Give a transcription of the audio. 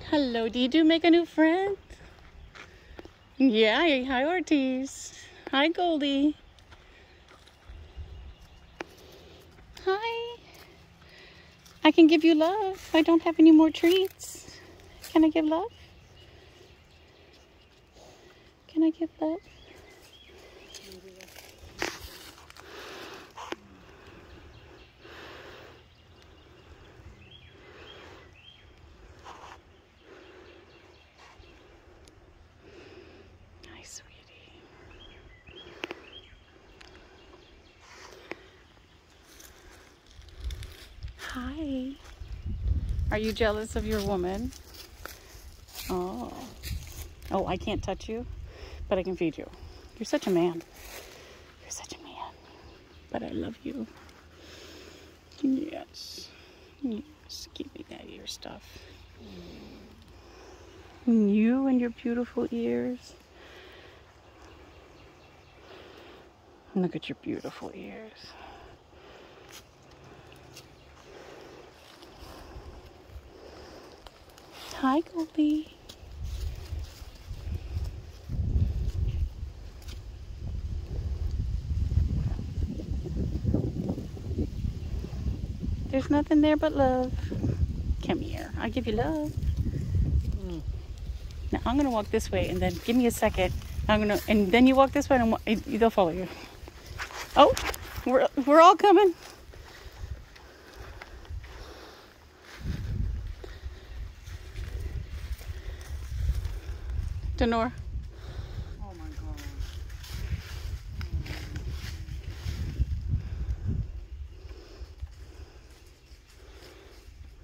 Hello, did you make a new friend? Yeah, hi Ortiz. Hi Goldie. Hi. I can give you love. I don't have any more treats. Can I give love? Can I give love? Hi, sweetie. Hi. Are you jealous of your woman? Oh. Oh, I can't touch you, but I can feed you. You're such a man. You're such a man. But I love you. Yes. Yes. Give me that ear stuff. You and your beautiful ears. Look at your beautiful ears. Hi, Goldie. There's nothing there but love. Come here. I'll give you love. Hmm. Now I'm gonna walk this way, and then give me a second. I'm gonna, and then you walk this way, and wa- and they'll follow you. Oh, we're we're all coming. Denora.